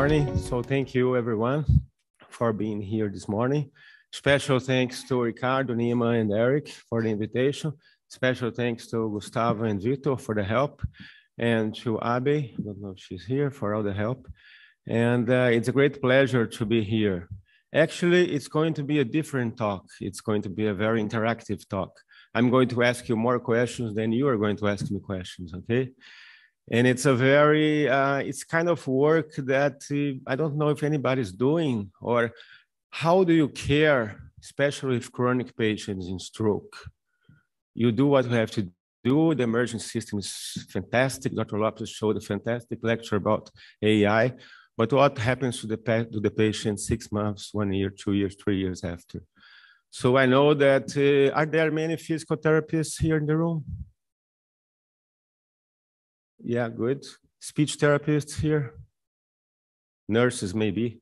morning. So thank you everyone for being here this morning. Special thanks to Ricardo, Nima, and Eric for the invitation. Special thanks to Gustavo and Vito for the help, and to Abe, I don't know if she's here, for all the help. And uh, it's a great pleasure to be here. Actually, it's going to be a different talk. It's going to be a very interactive talk. I'm going to ask you more questions than you are going to ask me questions, okay? And it's a very, uh, it's kind of work that uh, I don't know if anybody's doing or how do you care, especially with chronic patients in stroke? You do what you have to do. The emergency system is fantastic. Dr. Lopes showed a fantastic lecture about AI. But what happens to the, to the patient six months, one year, two years, three years after? So I know that, uh, are there many physical therapists here in the room? Yeah, good. Speech therapists here? Nurses, maybe?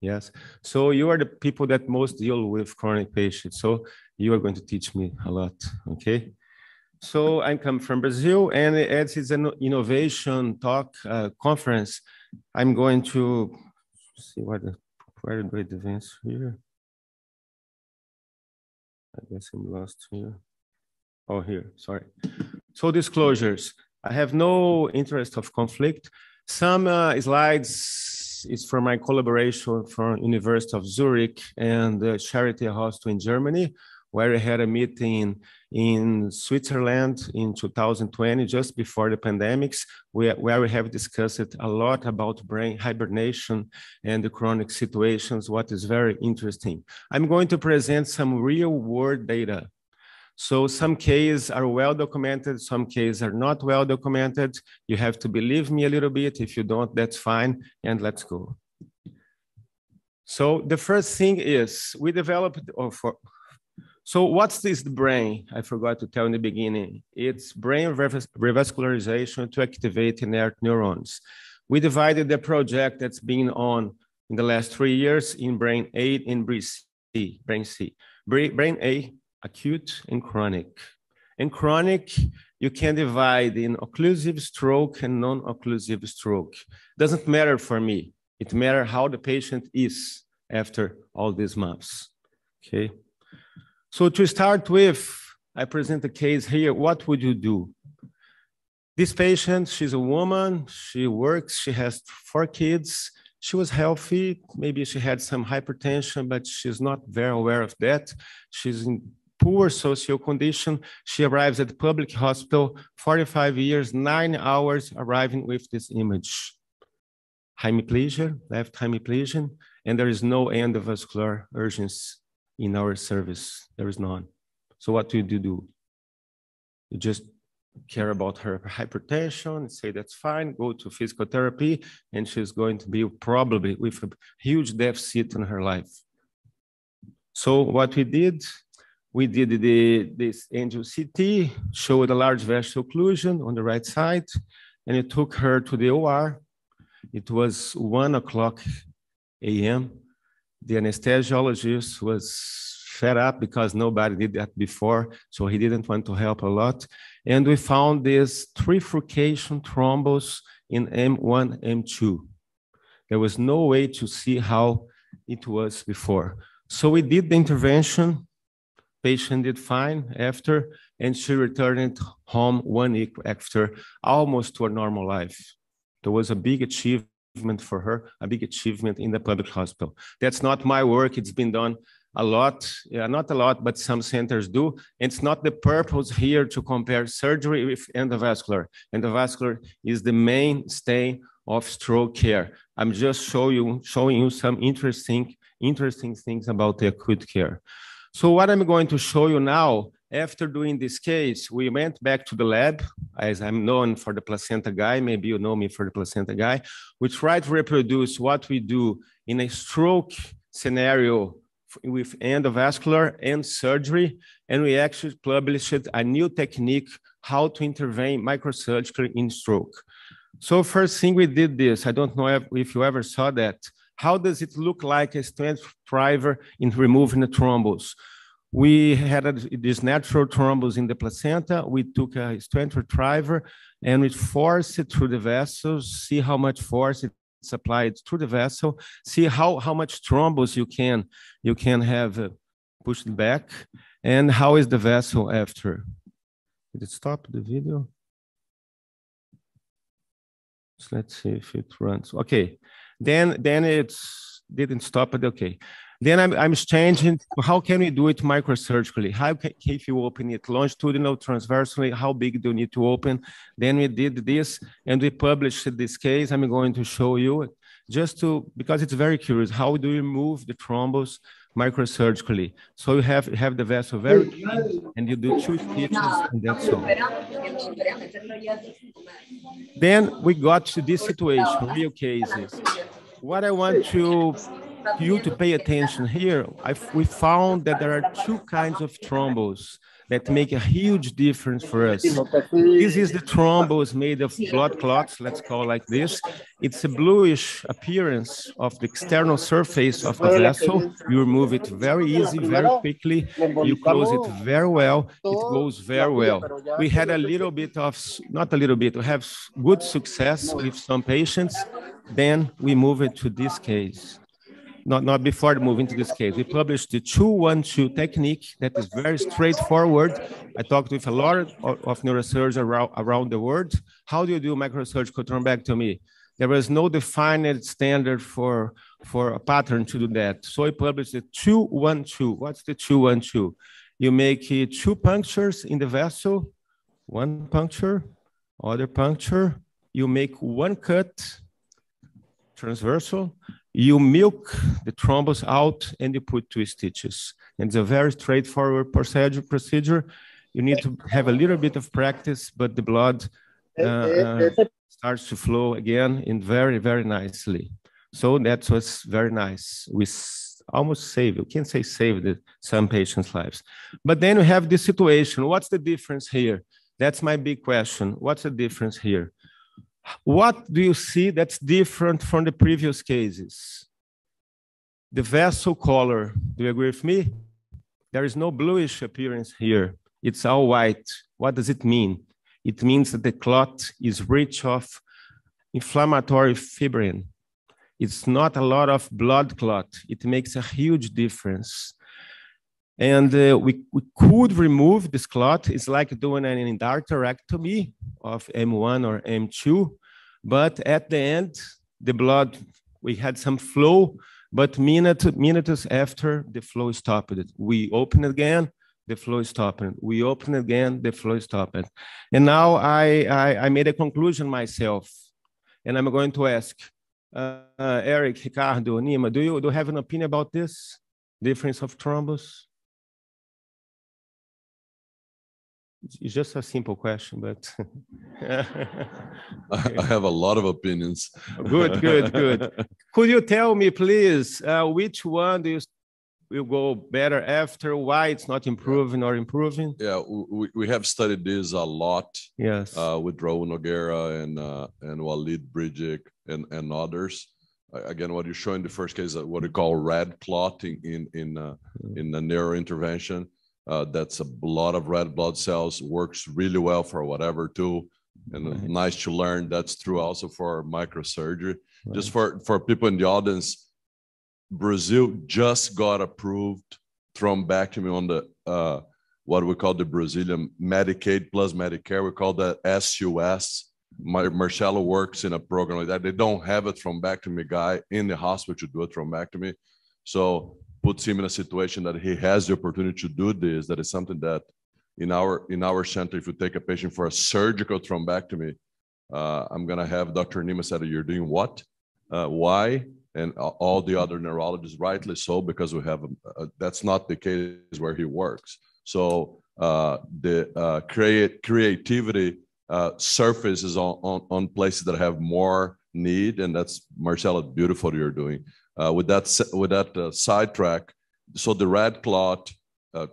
Yes. So you are the people that most deal with chronic patients. So you are going to teach me a lot, okay? So I come from Brazil, and as it's an innovation talk uh, conference, I'm going to see what the, where do I advance here? I guess I'm lost here. Oh, here, sorry. So disclosures. I have no interest of conflict. Some uh, slides is from my collaboration from University of Zurich and the Charité Hospital in Germany, where we had a meeting in Switzerland in 2020, just before the pandemics, where we have discussed a lot about brain hibernation and the chronic situations, what is very interesting. I'm going to present some real world data so some cases are well documented, some cases are not well documented. You have to believe me a little bit. If you don't, that's fine. And let's go. So the first thing is we developed, or for, so what's this brain? I forgot to tell in the beginning. It's brain revascularization to activate inert neurons. We divided the project that's been on in the last three years in brain A and brain C. Brain C. Brain A acute and chronic. In chronic, you can divide in occlusive stroke and non-occlusive stroke. Doesn't matter for me. It matters how the patient is after all these months. Okay. So to start with, I present a case here. What would you do? This patient, she's a woman. She works. She has four kids. She was healthy. Maybe she had some hypertension, but she's not very aware of that. She's in poor social condition. She arrives at public hospital, 45 years, nine hours, arriving with this image. Hemiplegia, left hemiplegia, and there is no endovascular urgency in our service. There is none. So what do you do? You just care about her hypertension, say that's fine, go to physical therapy, and she's going to be probably with a huge deficit in her life. So what we did, we did the, this angio CT, showed a large vessel occlusion on the right side, and it took her to the OR. It was one o'clock a.m. The anesthesiologist was fed up because nobody did that before, so he didn't want to help a lot. And we found this trifurcation thrombus in M1, M2. There was no way to see how it was before. So we did the intervention patient did fine after, and she returned home one week after, almost to a normal life. There was a big achievement for her, a big achievement in the public hospital. That's not my work. It's been done a lot, yeah, not a lot, but some centers do. And It's not the purpose here to compare surgery with endovascular. Endovascular is the mainstay of stroke care. I'm just show you, showing you some interesting, interesting things about the acute care. So what I'm going to show you now, after doing this case, we went back to the lab, as I'm known for the placenta guy, maybe you know me for the placenta guy. We try to reproduce what we do in a stroke scenario with endovascular and surgery, and we actually published a new technique how to intervene microsurgically in stroke. So first thing we did this, I don't know if, if you ever saw that, how does it look like a stent driver in removing the thrombus? We had a, this natural thrombus in the placenta. We took a stent driver and we forced it through the vessels, see how much force it applied through the vessel. See how, how much thrombus you can, you can have uh, pushed back and how is the vessel after. Did it stop the video? So let's see if it runs. Okay, then then it's didn't stop, but okay. Then I'm, I'm changing, how can we do it microsurgically? How can, if you open it longitudinal, transversely, how big do you need to open? Then we did this and we published this case. I'm going to show you just to, because it's very curious, how do you move the thrombus microsurgically? So you have, have the vessel very and you do two stitches and that's all. Then we got to this situation, real cases. What I want to you to pay attention here, I've, we found that there are two kinds of thrombus that make a huge difference for us. This is the thrombus made of blood clots, let's call it like this. It's a bluish appearance of the external surface of the vessel. You remove it very easy, very quickly. You close it very well. It goes very well. We had a little bit of, not a little bit, we have good success with some patients. Then we move it to this case not, not before moving to this case. We published the 212 technique that is very straightforward. I talked with a lot of, of neurosurgeons around, around the world. How do you do microsurgical thrombectomy? There was no defined standard for, for a pattern to do that. So I published the 212. What's the 212? You make two punctures in the vessel, one puncture, other puncture. You make one cut, transversal, you milk the thrombus out and you put two stitches. And it's a very straightforward procedure. procedure. You need to have a little bit of practice, but the blood uh, starts to flow again in very, very nicely. So that was very nice. We almost saved, you can't say saved some patients' lives. But then we have this situation. What's the difference here? That's my big question. What's the difference here? What do you see that's different from the previous cases? The vessel color, do you agree with me? There is no bluish appearance here. It's all white. What does it mean? It means that the clot is rich of inflammatory fibrin. It's not a lot of blood clot. It makes a huge difference. And uh, we, we could remove this clot. It's like doing an endarterectomy of M1 or M2. But at the end, the blood, we had some flow, but minute, minutes after, the flow stopped. We open again, the flow stopped. We open again, the flow stopped. And now I, I, I made a conclusion myself, and I'm going to ask uh, uh, Eric, Ricardo, Nima, do you, do you have an opinion about this? Difference of thrombus? It's just a simple question, but I have a lot of opinions. good, good, good. Could you tell me, please, uh, which one do you will go better after? Why it's not improving or improving? Yeah, we, we have studied this a lot. Yes. Uh, with Raul Nogueira and uh, and Waleed Brinjikji and and others. Again, what you show in the first case, what we call red clotting in in uh, mm. in the neurointervention uh, that's a lot of red blood cells, works really well for whatever too. And right. nice to learn that's true also for microsurgery. Right. Just for, for people in the audience, Brazil just got approved thrombectomy on the uh, what we call the Brazilian Medicaid plus Medicare. We call that SUS. My, Marcelo works in a program like that. They don't have a thrombectomy guy in the hospital to do a thrombectomy. So puts him in a situation that he has the opportunity to do this. That is something that in our in our center, if you take a patient for a surgical thrombectomy, uh, I'm gonna have Dr. Nima said, "You're doing what? Uh, why?" And all the other neurologists, rightly so, because we have a, a, that's not the case where he works. So uh, the uh, create creativity uh, surfaces on, on on places that have more need, and that's Marcelo, beautiful you're doing. Uh, with that with that uh, sidetrack. So the red clot, uh,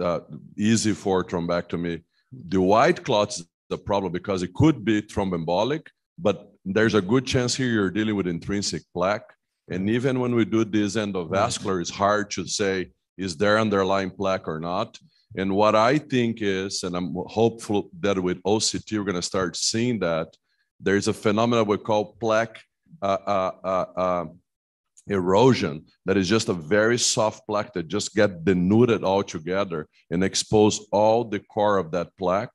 uh, easy for thrombectomy. The white clot is the problem because it could be thromboembolic, but there's a good chance here you're dealing with intrinsic plaque. And even when we do this endovascular, it's hard to say is there underlying plaque or not. And what I think is, and I'm hopeful that with OCT we're going to start seeing that there's a phenomenon we call plaque uh, uh, uh, uh, erosion that is just a very soft plaque that just get denuded all together and expose all the core of that plaque.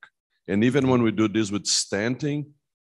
And even when we do this with stenting,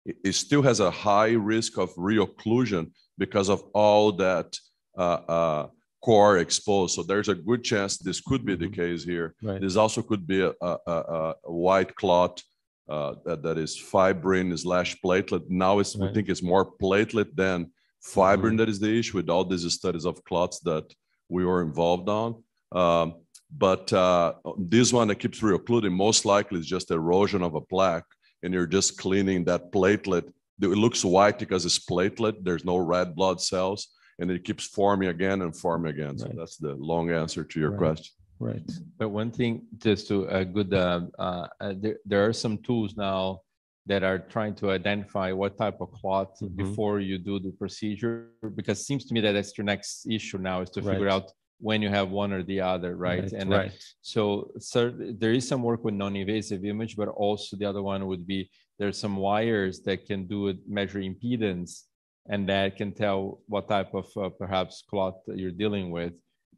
it still has a high risk of reocclusion because of all that uh, uh, core exposed. So there's a good chance this could be the mm-hmm. case here. Right. This also could be a, a, a, a white clot uh, that, that is fibrin slash platelet. Now it's, right. we think it's more platelet than fibrin mm-hmm. that is the issue with all these studies of clots that we were involved on. Um, but uh, this one that keeps reoccluding most likely is just erosion of a plaque and you're just cleaning that platelet. It looks white because it's platelet. There's no red blood cells, and it keeps forming again and forming again. So right. that's the long answer to your right. question. Right. But one thing, just to a good, uh, uh, uh, there, there are some tools now that are trying to identify what type of clot mm-hmm. before you do the procedure, because it seems to me that that's your next issue now is to right. figure out when you have one or the other, right? right and uh, right. Uh, so, so there is some work with non-invasive image, but also the other one would be there's some wires that can do it, measure impedance, and that can tell what type of uh, perhaps clot you're dealing with,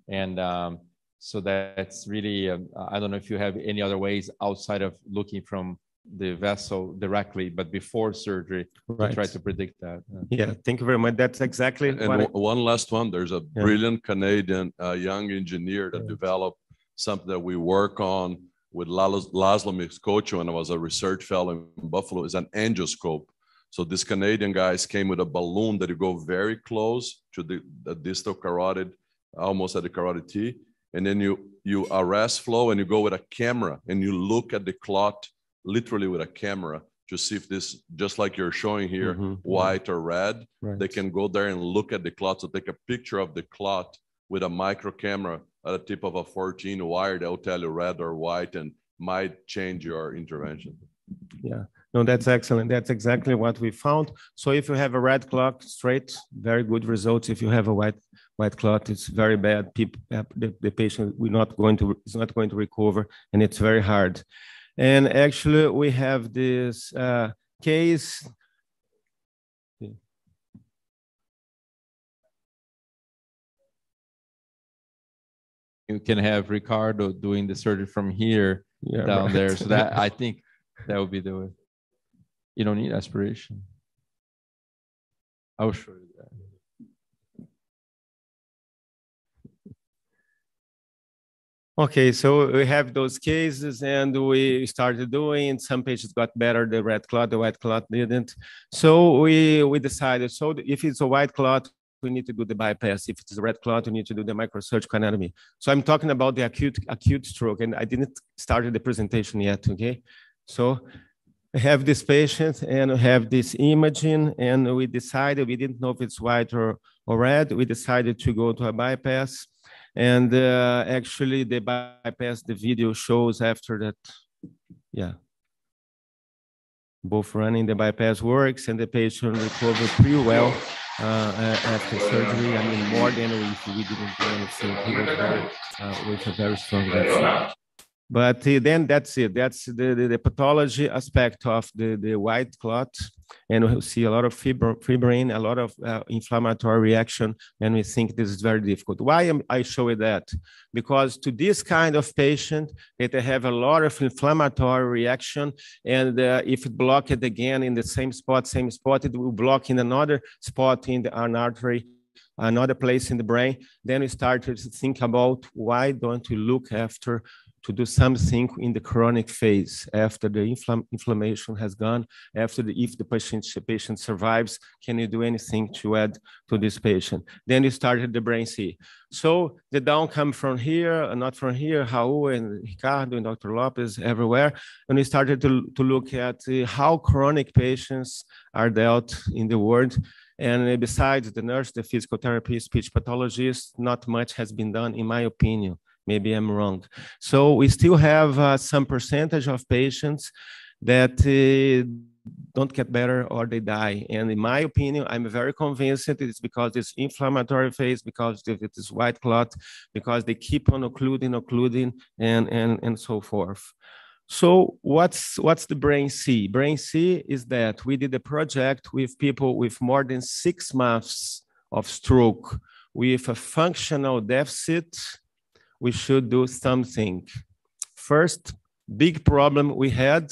and um, so that's really um, I don't know if you have any other ways outside of looking from the vessel directly, but before surgery right. to try to predict that. Yeah, thank you very much. That's exactly. And one last one. There's a yeah. brilliant Canadian uh, young engineer that yeah. developed something that we work on with Laszlo Miskolczi, and I was a research fellow in Buffalo. Is an angioscope. So these Canadian guys came with a balloon that you go very close to the, the distal carotid, almost at the carotid T, and then you you arrest flow and you go with a camera and you look at the clot literally with a camera to see if this, just like you're showing here, mm-hmm. white or red, right. they can go there and look at the clot. So take a picture of the clot with a micro camera at the tip of a 14 wire that will tell you red or white and might change your intervention. Yeah, no, that's excellent. That's exactly what we found. So if you have a red clot straight, very good results. If you have a white white clot, it's very bad. People, the, the patient will not going to is not going to recover, and it's very hard. And actually, we have this uh, case. You can have Ricardo doing the surgery from here yeah, down right. there. So that I think that would be the way. You don't need aspiration. I will show you Okay, so we have those cases and we started doing, some patients got better, the red clot, the white clot didn't. So we, we decided, so if it's a white clot, we need to do the bypass. If it's a red clot, we need to do the microsurgical anatomy. So I'm talking about the acute acute stroke, and I didn't start the presentation yet, okay? So we have this patient and we have this imaging, and we decided, we didn't know if it's white or, or red. We decided to go to a bypass. And uh, actually, the bypass, the video shows after that, yeah. Both running the bypass works and the patient recovered pretty well uh, after surgery. I mean, more than if we didn't do anything. He was very, uh, with a very strong vaccine. But uh, then that's it. That's the, the, the, pathology aspect of the, the white clot. And we see a lot of fibrin, a lot of uh, inflammatory reaction. And we think this is very difficult. Why am I showing that? Because to this kind of patient, they have a lot of inflammatory reaction. And uh, if it block it again in the same spot, same spot, it will block in another spot in the, an artery another place in the brain, then we started to think about why don't we look after to do something in the chronic phase after the infl inflammation has gone, after the, if the patient, patient survives, can you do anything to add to this patient? Then you started the BRAIN-C. So the down come from here, not from here, Raul and Ricardo and Dr. Lopes everywhere. And we started to, to look at uh, how chronic patients are dealt in the world. And besides the nurse, the physical therapist, speech pathologist, not much has been done, in my opinion. Maybe I'm wrong. So we still have uh, some percentage of patients that uh, don't get better or they die. And in my opinion, I'm very convinced that it's because this inflammatory phase, because it is white clot, because they keep on occluding, occluding, and, and, and so forth. So what's what's the brain C? Brain C is that we did a project with people with more than six months of stroke with a functional deficit. We should do something. First, big problem we had.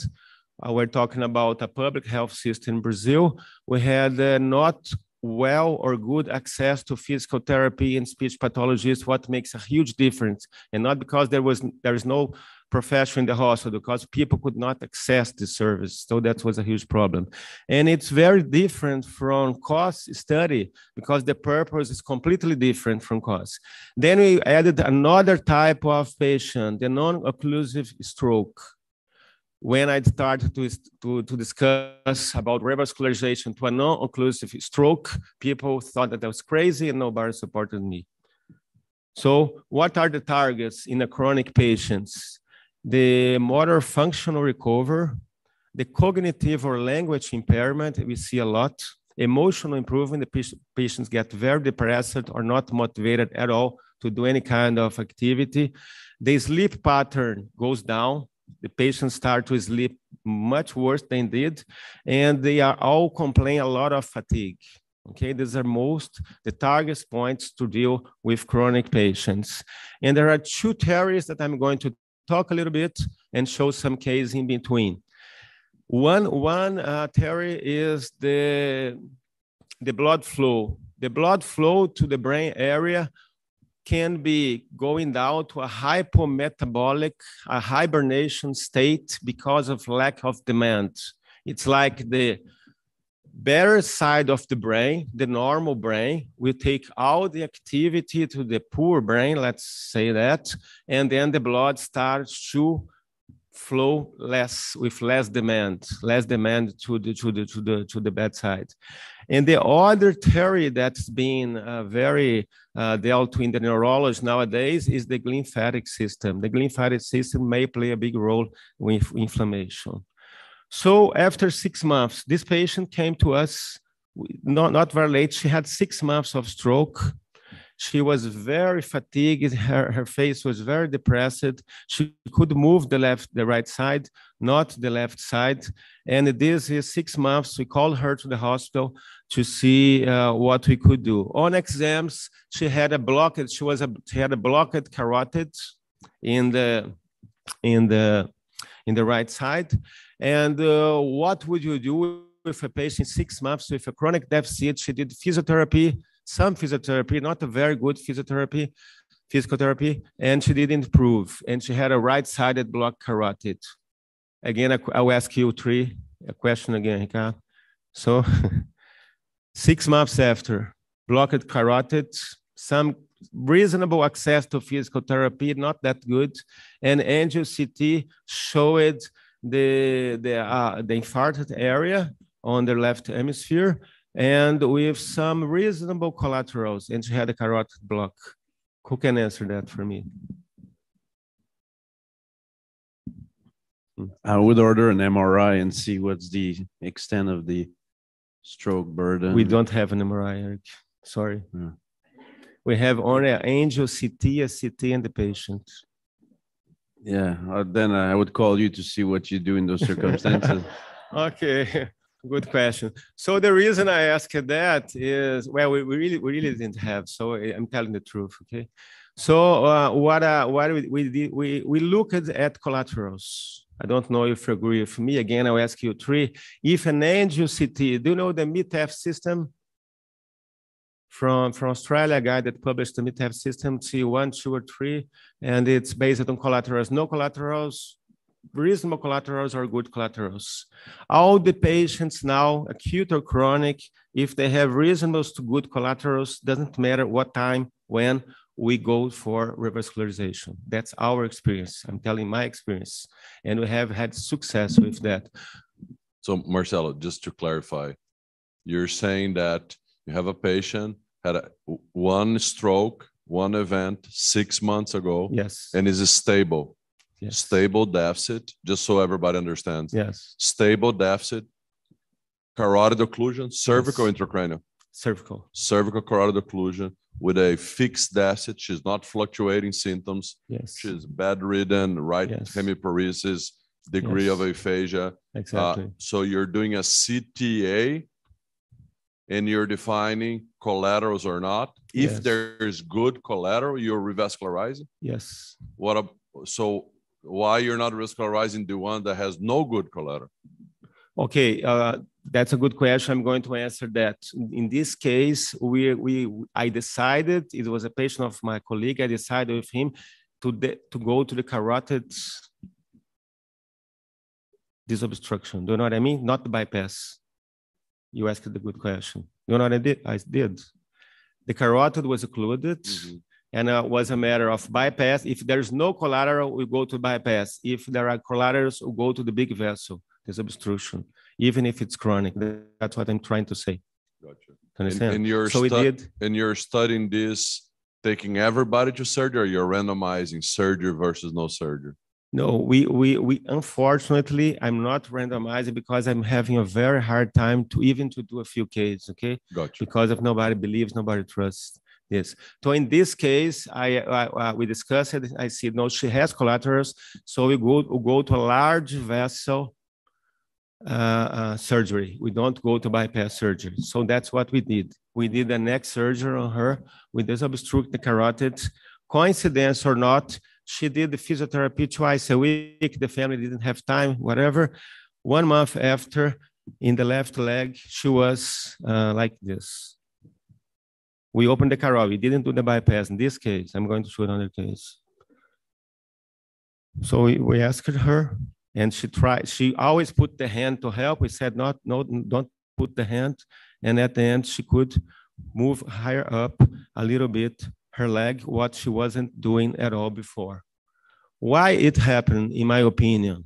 Uh, we're talking about a public health system in Brazil. We had uh, not well or good access to physical therapy and speech pathologists, what makes a huge difference. And not because there was there is no profession in the hospital, because people could not access the service. So that was a huge problem. And it's very different from COSS study because the purpose is completely different from COSS. Then we added another type of patient, the non-occlusive stroke when I started to, to, to discuss about revascularization to a non-occlusive stroke, people thought that I was crazy and nobody supported me. So what are the targets in the chronic patients? The motor functional recovery, the cognitive or language impairment, we see a lot. Emotional improvement, the patients get very depressed or not motivated at all to do any kind of activity. The sleep pattern goes down, the patients start to sleep much worse than did, and they are all complain a lot of fatigue. Okay, these are most the target points to deal with chronic patients. And there are two theories that I'm going to talk a little bit and show some case in between. One, one uh, theory is the, the blood flow. The blood flow to the brain area can be going down to a hypometabolic, a hibernation state because of lack of demand. It's like the better side of the brain, the normal brain, will take all the activity to the poor brain, let's say that, and then the blood starts to flow less with less demand, less demand to the to the to the to the bedside. And the other theory that's been uh, very uh, dealt in the neurology nowadays is the glymphatic system. The glymphatic system may play a big role with inflammation. So after six months, this patient came to us, not, not very late. She had six months of stroke she was very fatigued. Her, her face was very depressed. She could move the left, the right side, not the left side. And this is six months. We called her to the hospital to see uh, what we could do. On exams, she had a blockage. She was a, she had a blocked carotid in the in the in the right side. And uh, what would you do with a patient six months with a chronic deficit? She did physiotherapy some physiotherapy, not a very good physiotherapy, physical therapy, and she didn't improve. And she had a right-sided block carotid. Again, I'll ask you three a question again, Ricardo. So six months after, blocked carotid, some reasonable access to physical therapy, not that good, and angio CT showed the the uh, the infarcted area on the left hemisphere and with some reasonable collaterals, and she had a carotid block. Who can answer that for me? I would order an MRI and see what's the extent of the stroke burden. We don't have an MRI, Eric. Sorry. Yeah. We have only an angio CT, a CT, and the patient. Yeah, uh, then I would call you to see what you do in those circumstances. okay. Good question. So the reason I asked that is, well, we, we really we really didn't have. So I'm telling the truth. Okay. So uh, what uh, what we, we did we we looked at collaterals. I don't know if you agree with me. Again, I'll ask you three. If an angio CT, do you know the Miteff system? From, from Australia, a guy that published the Miteff system, T1, 2, or 3, and it's based on collaterals. No collaterals, reasonable collaterals or good collaterals. All the patients now, acute or chronic, if they have reasonable to good collaterals, doesn't matter what time, when we go for revascularization. That's our experience. I'm telling my experience. And we have had success with that. So Marcelo, just to clarify, you're saying that you have a patient had a, one stroke, one event six months ago. Yes. And is stable Yes. stable deficit, just so everybody understands. Yes. Stable deficit, carotid occlusion, cervical Yes. intracranial, Cervical. cervical carotid occlusion with a fixed deficit. She's not fluctuating symptoms. Yes. She's bedridden, right Yes. hemiparesis, degree of Yes. aphasia. Uh, Exactly. so you're doing a CTA and you're defining collaterals or not. If Yes. there's good collateral, you're revascularizing. yes. What a, so why you're not revascularizing the one that has no good collateral? Okay, uh, that's a good question. I'm going to answer that. In this case, we, we, I decided, it was a patient of my colleague, I decided with him to, de- to go to the carotid disobstruction. Do you know what I mean? Not the bypass. You asked the good question. You know what I did? I did. The carotid was occluded Mhm. and it was a matter of bypass. If there's no collateral, we go to bypass. If there are collaterals, we go to the big vessel, this obstruction, even if it's chronic. That's what I'm trying to say. Gotcha. And, Understand? and you're so we stu- did. and you're studying this, taking everybody to surgery, or you're randomizing surgery versus no surgery? No, we, we, we, unfortunately, I'm not randomizing because I'm having a very hard time to even to do a few cases, okay? Gotcha. because if nobody believes, nobody trusts this. So in this case, I, I, I- we discussed it. I said, no, she has collaterals. So we go, we go to a large vessel uh, uh, surgery. We don't go to bypass surgery. So that's what we did. We did the neck surgery on her. We disobstruct the carotid. Coincidence or not, she did the physiotherapy twice a week. The family didn't have time, whatever. One month after, in the left leg, she was uh, like this. We opened the carotid. We didn't do the bypass. In this case, I'm going to show another case. So we, we asked her, and she tried. She always put the hand to help. We said, "Not, no, don't put the hand." And at the end, she could move higher up a little bit her leg, what she wasn't doing at all before. Why it happened, in my opinion,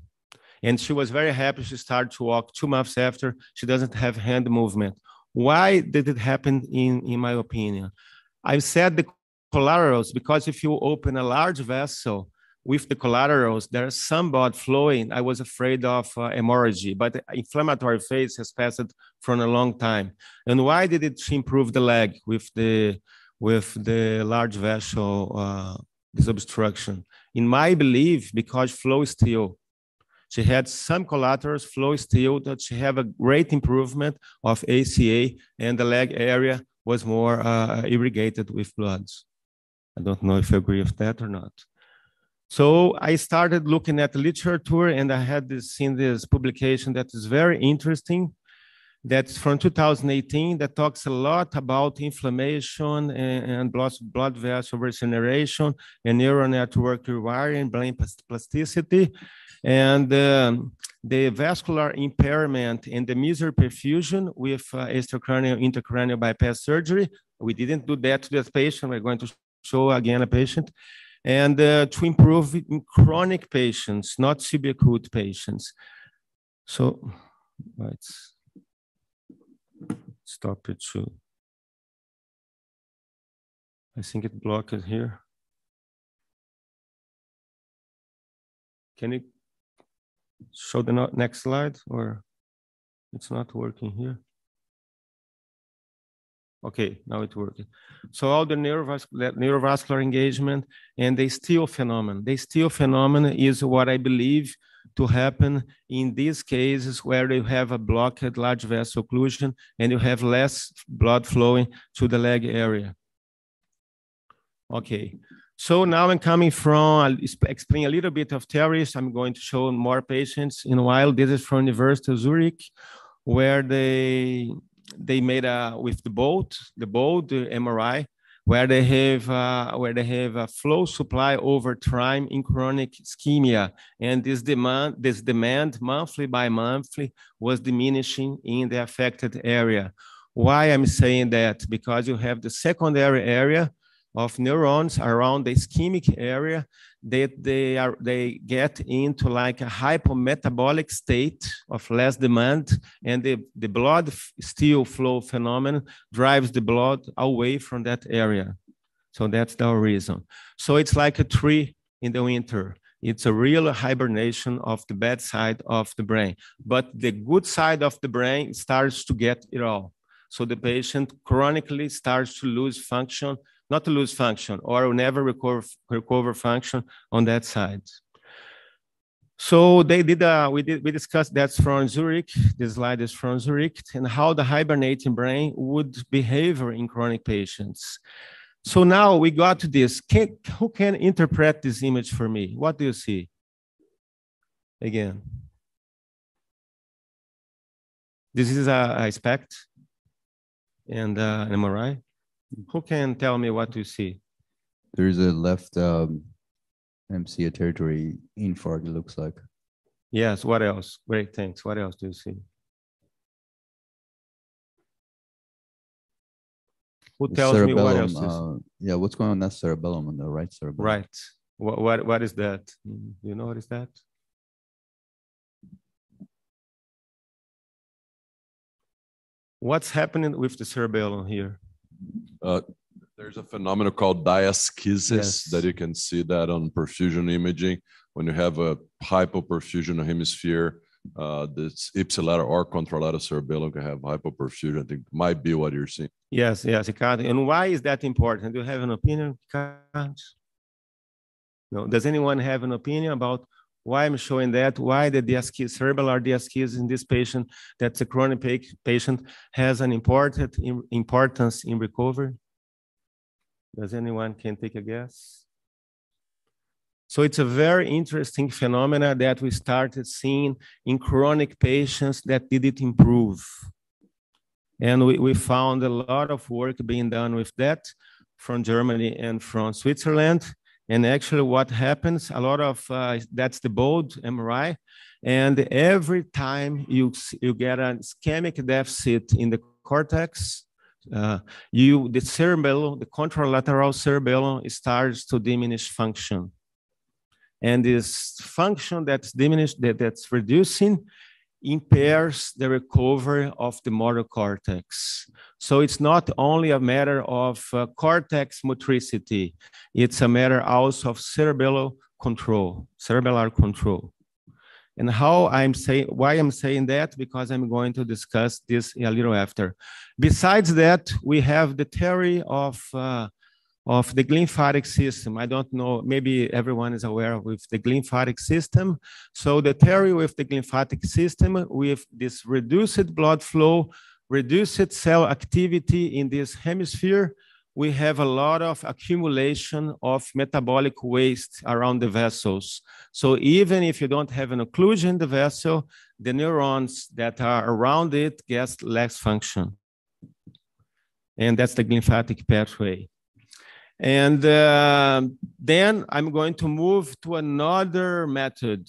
and she was very happy. She started to walk two months after. She doesn't have hand movement. Why did it happen, in, in my opinion? I've said the collaterals because if you open a large vessel with the collaterals, there's some blood flowing. I was afraid of uh, hemorrhage, but inflammatory phase has passed for a long time. And why did it improve the leg with the with the large vessel uh, disobstruction? In my belief, because flow still. She had some collaterals, flow still, that she have a great improvement of ACA, and the leg area was more uh, irrigated with bloods. I don't know if you agree with that or not. So I started looking at the literature, and I had this, seen this publication that is very interesting. That's from 2018 that talks a lot about inflammation and, and blood, blood vessel regeneration and neural network rewiring, brain plas- plasticity, and um, the vascular impairment and the mesoperfusion perfusion with uh, extracranial intracranial bypass surgery. We didn't do that to this patient. We're going to show again a patient. And uh, to improve in chronic patients, not subacute patients. So let's stop it too. I think it blocked it here. Can you show the next slide or it's not working here? Okay, now it's working. So all the neurovascular, neurovascular engagement and the steal phenomenon. The steal phenomenon is what I believe to happen in these cases where you have a blocked large vessel occlusion and you have less blood flowing to the leg area. Okay, so now I'm coming from, I'll explain a little bit of theories. I'm going to show more patients in a while. This is from University of Zurich, where they they made a with the BOLD, the BOLD, the MRI, where they have uh, where they have a flow supply over time in chronic ischemia, and this demand this demand monthly by monthly was diminishing in the affected area. Why I'm saying that? Because you have the secondary area of neurons around the ischemic area that they are they get into like a hypometabolic state of less demand and the, the blood still flow phenomenon drives the blood away from that area. So that's the reason. So it's like a tree in the winter. It's a real hibernation of the bad side of the brain. But the good side of the brain starts to get it all. So the patient chronically starts to lose function not to lose function or never recover, recover function on that side. So they did, uh, we did, we discussed that's from Zurich. This slide is from Zurich and how the hibernating brain would behave in chronic patients. So now we got to this. Can, who can interpret this image for me? What do you see? Again. This is a, a SPECT and uh, an MRI. Who can tell me what you see? There's a left um, MCA territory infarct, it looks like. Yes, what else? Great, thanks. What else do you see? Who The tells me what else? is- uh, yeah, what's going on that cerebellum on the right cerebellum? Right. What, what, what is that? You know what is that? What's happening with the cerebellum here? Uh, There's a phenomenon called diaschisis Yes. that you can see that on perfusion imaging. When you have a hypoperfusion hemisphere, uh, this ipsilateral or contralateral cerebellum can have hypoperfusion. I think might be what you're seeing. Yes, yes, Ricardo. And why is that important? Do you have an opinion, Ricardo? No. Does anyone have an opinion about why I'm showing that? Why the diaschisis, cerebellar diaschisis in this patient, that's a chronic pa- patient, has an important im- importance in recovery? Does anyone can take a guess? So it's a very interesting phenomena that we started seeing in chronic patients that didn't improve. And we, we found a lot of work being done with that from Germany and from Switzerland. And actually, what happens, a lot of uh, that's the bold MRI. And every time you, you get a ischemic deficit in the cortex, uh, you the cerebellum, the contralateral cerebellum starts to diminish function. And this function that's diminished, that, that's reducing, impairs the recovery of the motor cortex. So it's not only a matter of uh, cortex motricity, it's a matter also of cerebellar control, cerebellar control. And how I'm saying, why I'm saying that, because I'm going to discuss this a little after. Besides that, we have the theory of uh, of the glymphatic system. I don't know, maybe everyone is aware of the glymphatic system. So the theory with the glymphatic system, with this reduced blood flow, reduced cell activity in this hemisphere, we have a lot of accumulation of metabolic waste around the vessels. So even if you don't have an occlusion in the vessel, the neurons that are around it get less function. And that's the glymphatic pathway. And uh, then I'm going to move to another method.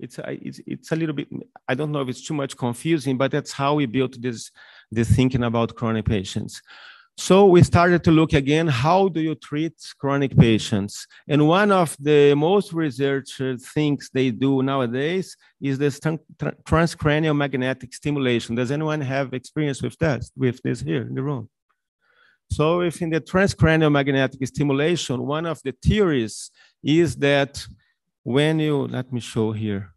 It's it's, it's a little bit, I don't know if it's too much confusing, but that's how we built this, this thinking about chronic patients. So we started to look again, how do you treat chronic patients? And one of the most researched things they do nowadays is this tran- tran- transcranial magnetic stimulation. Does anyone have experience with that, with this here in the room? So if in the transcranial magnetic stimulation, one of the theories is that when you, let me show here,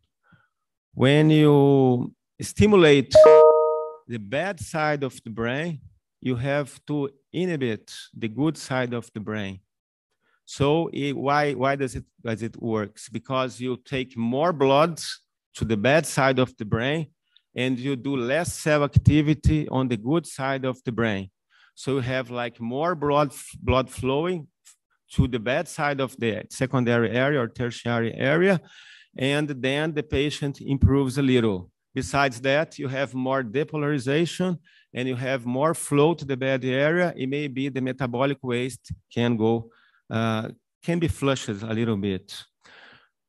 when you stimulate the bad side of the brain, you have to inhibit the good side of the brain. So it, why, why does it, does it works? Because you take more blood to the bad side of the brain and you do less cell activity on the good side of the brain. So you have like more blood, blood flowing to the bad side of the secondary area or tertiary area. And then the patient improves a little. Besides that, you have more depolarization and you have more flow to the bad area. It may be the metabolic waste can go, uh, can be flushed a little bit.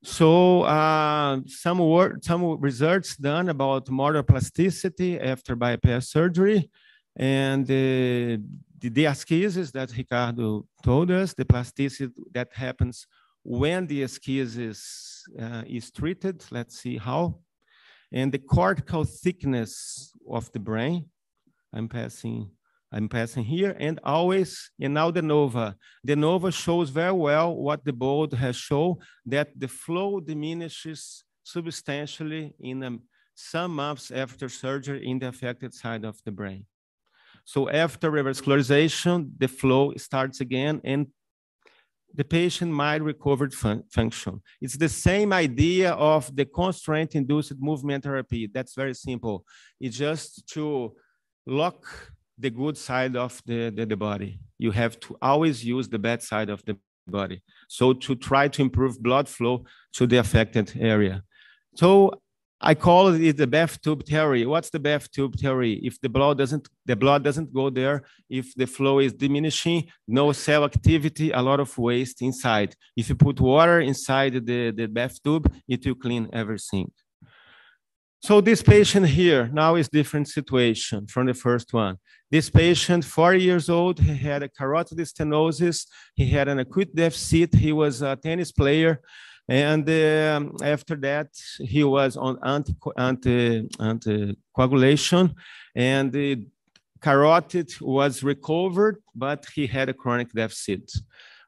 So uh, some work, some research done about motor plasticity after bypass surgery, and uh, the diaschisis that Ricardo told us, the plasticity that happens when the aschisis uh, is treated. Let's see how. And the cortical thickness of the brain. I'm passing I'm passing here and always, and now the NOVA. The NOVA shows very well what the bold has shown, that the flow diminishes substantially in um, some months after surgery in the affected side of the brain. So after revascularization, the flow starts again and the patient might recover fun- function. It's the same idea of the constraint-induced movement therapy. That's very simple. It's just to lock the good side of the, the, the body. You have to always use the bad side of the body. So to try to improve blood flow to the affected area. So I call it the bath tube theory. What's the bath tube theory? If the blood doesn't the blood doesn't go there, if the flow is diminishing, no cell activity, a lot of waste inside. If you put water inside the, the bath tube, it will clean everything. So this patient here now is different situation from the first one. This patient, 40 years old, he had a carotid stenosis, he had an acute deficit, he was a tennis player, and um, after that, he was on anti, anti, anticoagulation, and the carotid was recovered, but he had a chronic deficit.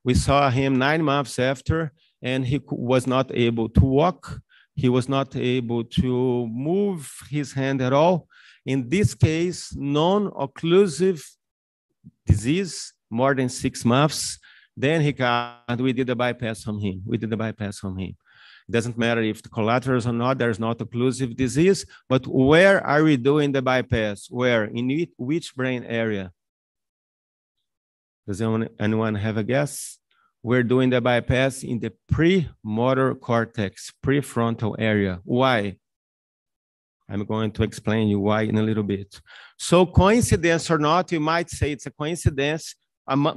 We saw him nine months after, and he was not able to walk. He was not able to move his hand at all. In this case, non-occlusive disease, more than six months, then he got, we did a bypass on him. We did a bypass on him. It doesn't matter if the collaterals or not, there's not occlusive disease, but where are we doing the bypass? Where? In which brain area? Does anyone, anyone have a guess? We're doing the bypass in the premotor cortex, prefrontal area. Why? I'm going to explain you why in a little bit. So coincidence or not, you might say it's a coincidence,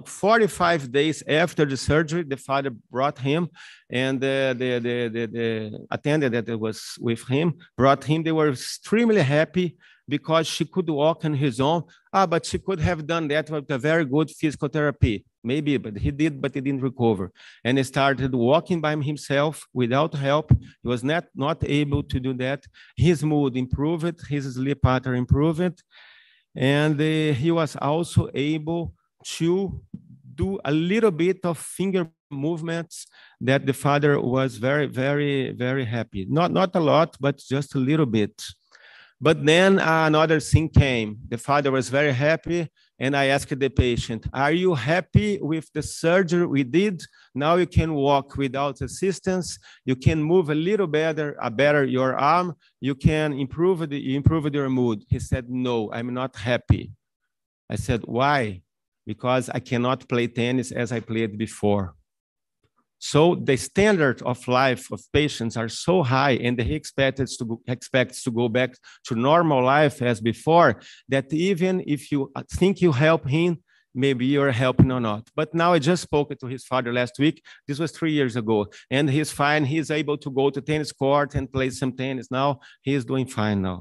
45 days after the surgery, the father brought him, and the, the, the, the, the attendant that was with him brought him. They were extremely happy because she could walk on his own. Ah, but she could have done that with a very good physical therapy. Maybe, but he did, but he didn't recover. And he started walking by himself without help. He was not, not able to do that. His mood improved, his sleep pattern improved. And uh, he was also able to do a little bit of finger movements that the father was very, very, very happy. Not, not a lot, but just a little bit. But then another thing came. The father was very happy, and I asked the patient, Are you happy with the surgery we did? Now you can walk without assistance. You can move a little better, a better your arm. You can improve, the, improve your mood. He said, No, I'm not happy. I said, Why? Because I cannot play tennis as I played before. So the standard of life of patients are so high, and he expects to expects to go back to normal life as before. That even if you think you help him, maybe you're helping or not. But now I just spoke to his father last week. This was three years ago, and he's fine. He's able to go to tennis court and play some tennis now. He's doing fine now.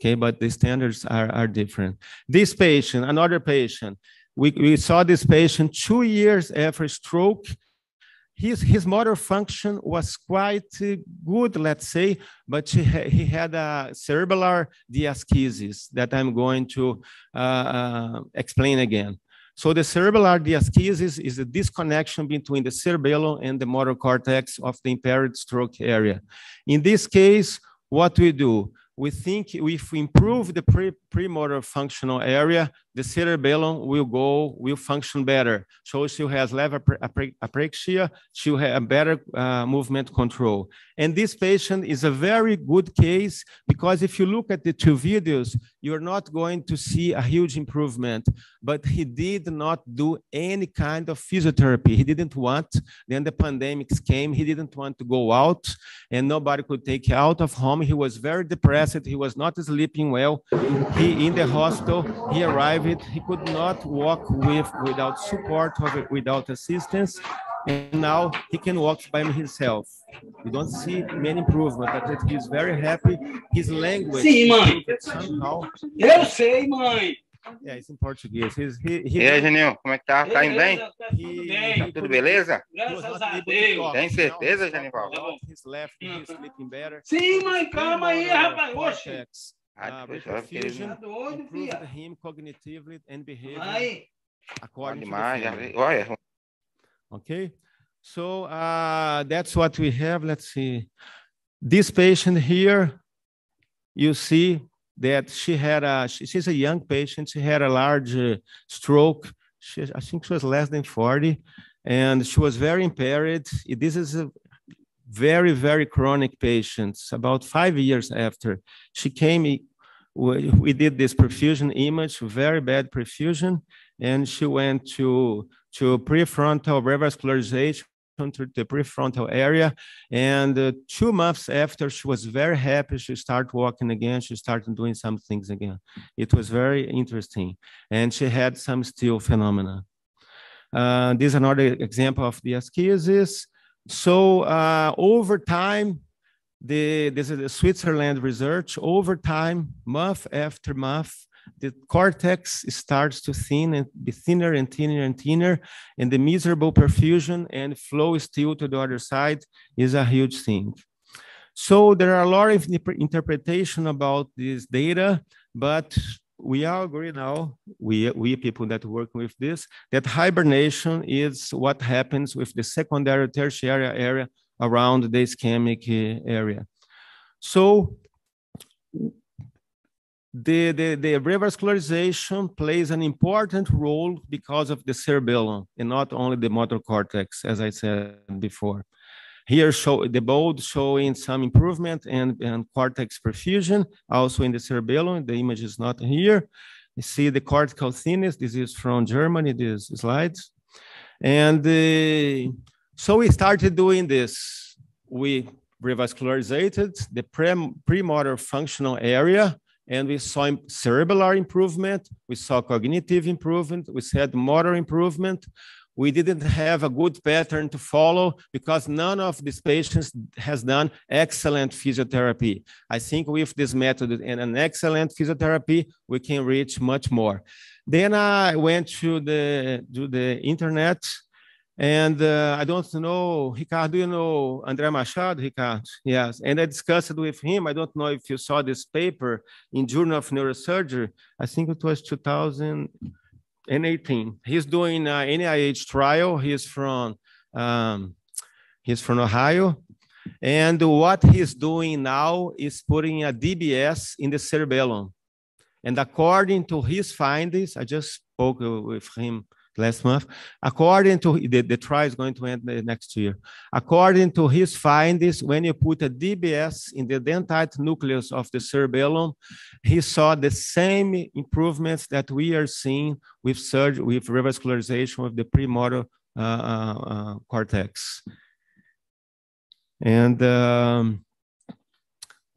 Okay, but the standards are, are different. This patient, another patient, we, we saw this patient two years after stroke. His, his motor function was quite good, let's say, but he, he had a cerebellar diaschisis that I'm going to uh, uh, explain again. So the cerebellar diaschisis is a disconnection between the cerebellum and the motor cortex of the impaired stroke area. In this case, what we do? We think if we improve the pre premotor functional area, the cerebellum will go, will function better. So she has less apraxia, she'll have better uh, movement control. And this patient is a very good case because if you look at the two videos, you're not going to see a huge improvement, but he did not do any kind of physiotherapy. He didn't want, then the pandemics came, he didn't want to go out and nobody could take out of home. He was very depressed, he was not sleeping well. He in the hospital, he arrived, he could not walk with without support or without assistance. And now he can walk by himself. We don't see many improvement, but he's very happy. His language Sim, mãe. somehow. Eu sei, mãe. Yeah, it's in Portuguese. He's, he, he, E aí, Geninho, como é que tá? Tá indo bem? Beleza, Tá tudo he, bem. Tudo beleza? he was Graças not a able to Deus. talk. Tem Now certeza, he's Genival? talking, He's left, he's sleeping better. Sim, mãe, calma aí, Premotor rapaz. Oxe. Cortex, Ah, uh, depois eu queria- reperfusion Tá doido, improved him cognitively and behavior Mãe. Bom according to the demais. já family. vi- Olha, Okay, so uh, that's what we have. Let's see. This patient here, you see that she had a, she- she's a young patient. She had a large uh, stroke. She, I think she was less than 40. and she was very impaired. This is a very, very chronic patient. About five years after she came, we, we did this perfusion image, very bad perfusion, and she went to, to prefrontal revascularization to the prefrontal area. And uh, two months after, she was very happy. She started walking again. She started doing some things again. It was very interesting. And she had some steal phenomena. Uh, this is another example of the aschiasis. So uh, over time, the, this is the Switzerland research, over time, month after month, the cortex starts to thin and be thinner and thinner and thinner, and the miserable perfusion and flow still to the other side is a huge thing. So there are a lot of interpretation about this data, but we all agree now, we, we people that work with this, that hibernation is what happens with the secondary tertiary area around the ischemic area. So the, the, the revascularization plays an important role because of the cerebellum and not only the motor cortex, as I said before. Here, show the BOLD showing some improvement and, and cortex perfusion, also in the cerebellum. The image is not here. You see the cortical thinness. This is from Germany, these slides. And uh, so we started doing this. We revascularized the pre premotor functional area and we saw cerebellar improvement, we saw cognitive improvement, we said motor improvement, we didn't have a good pattern to follow because none of these patients has done excellent physiotherapy. I think with this method and an excellent physiotherapy, we can reach much more. Then I went to the, to the internet and uh, I don't know, Ricardo, you know André Machado, Ricardo? Yes. And I discussed with him. I don't know if you saw this paper in Journal of Neurosurgery. I think it was 2018. He's doing uh, NIH trial. He's from um, he's from Ohio, and what he's doing now is putting a DBS in the cerebellum. And according to his findings, I just spoke with him last month. According to the, the trial is going to end next year. According to his findings, when you put a DBS in the dentate nucleus of the cerebellum, he saw the same improvements that we are seeing with surgery, with revascularization of the premotor uh, uh, uh, cortex. And um,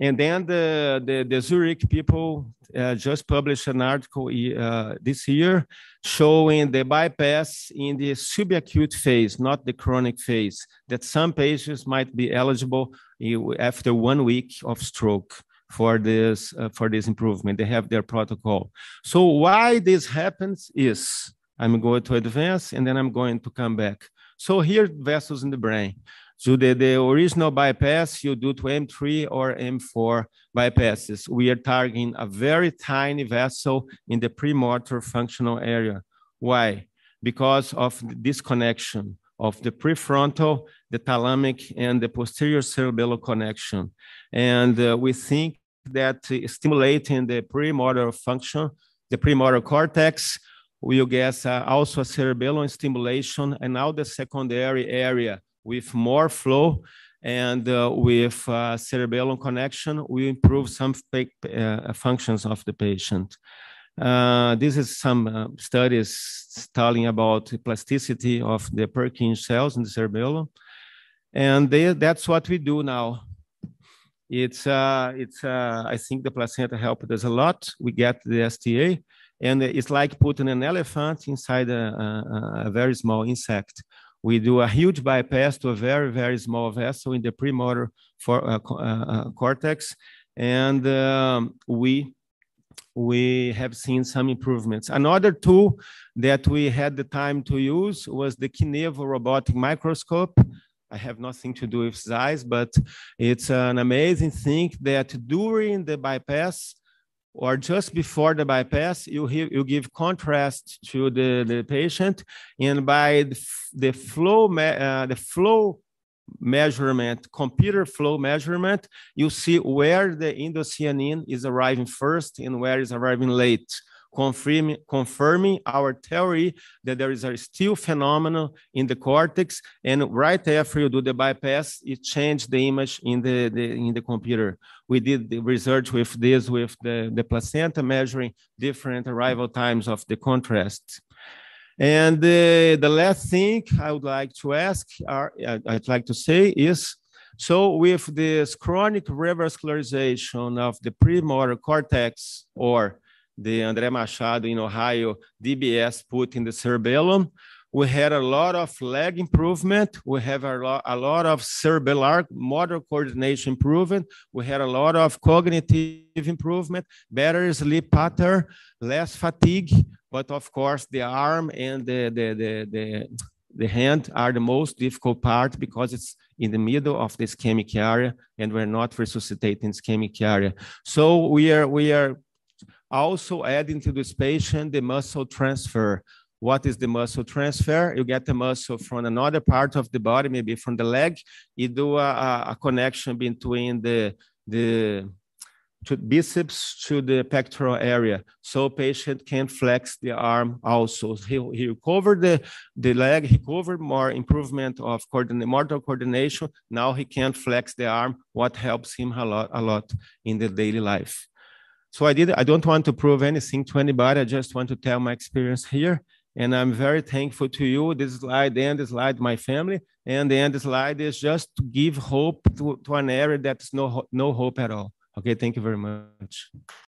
and then the, the, the Zurich people uh, just published an article uh, this year showing the bypass in the subacute phase, not the chronic phase, that some patients might be eligible after one week of stroke for this uh, for this improvement. They have their protocol. So why this happens is I'm going to advance and then I'm going to come back. So here vessels in the brain. So the, the original bypass you do to M3 or M4 bypasses. We are targeting a very tiny vessel in the premotor functional area. Why? Because of this connection of the prefrontal, the thalamic, and the posterior cerebellar connection. And uh, we think that stimulating the premotor function, the premotor cortex, will get uh, also a cerebellum stimulation and now the secondary area with more flow and uh, with uh, cerebellum connection, we improve some uh, functions of the patient. Uh, this is some uh, studies telling about plasticity of the Purkinje cells in the cerebellum. And they, that's what we do now. It's, uh, it's I think the placenta helped us a lot. We get the STA, and it's like putting an elephant inside a, a, a very small insect we do a huge bypass to a very, very small vessel in the premotor for, uh, uh, uh, cortex. And um, we, we have seen some improvements. Another tool that we had the time to use was the Kinevo robotic microscope. I have nothing to do with Zeiss, but it's an amazing thing that during the bypass, or just before the bypass, you, you give contrast to the, the patient, and by the, the flow uh, the flow measurement, computer flow measurement, you see where the indocyanine is arriving first and where is arriving late. Confirming, confirming our theory that there is a steal phenomenon in the cortex. And right after you do the bypass, it changed the image in the, the in the computer. We did the research with this, with the, the placenta measuring different arrival times of the contrast. And uh, the last thing I would like to ask, or I'd like to say is, so with this chronic revascularization of the premotor cortex or the André Machado in Ohio DBS put in the cerebellum, we had a lot of leg improvement. We have a lot, a lot of cerebellar motor coordination improvement. We had a lot of cognitive improvement, better sleep pattern, less fatigue. But of course, the arm and the, the, the, the, the hand are the most difficult part because it's in the middle of the ischemic area and we're not resuscitating ischemic area. So we are, we are also adding to this patient the muscle transfer. What is the muscle transfer? You get the muscle from another part of the body, maybe from the leg. You do a, a connection between the, the to biceps to the pectoral area. So patient can flex the arm also. He, he recovered the, the leg, he covered more improvement of coordinate, motor coordination. Now he can't flex the arm, what helps him a lot, a lot in the daily life. So I did, I don't want to prove anything to anybody. I just want to tell my experience here. And I'm very thankful to you. This slide, the end slide, my family, and the end slide is just to give hope to, to an area that's no, no hope at all. Okay, thank you very much.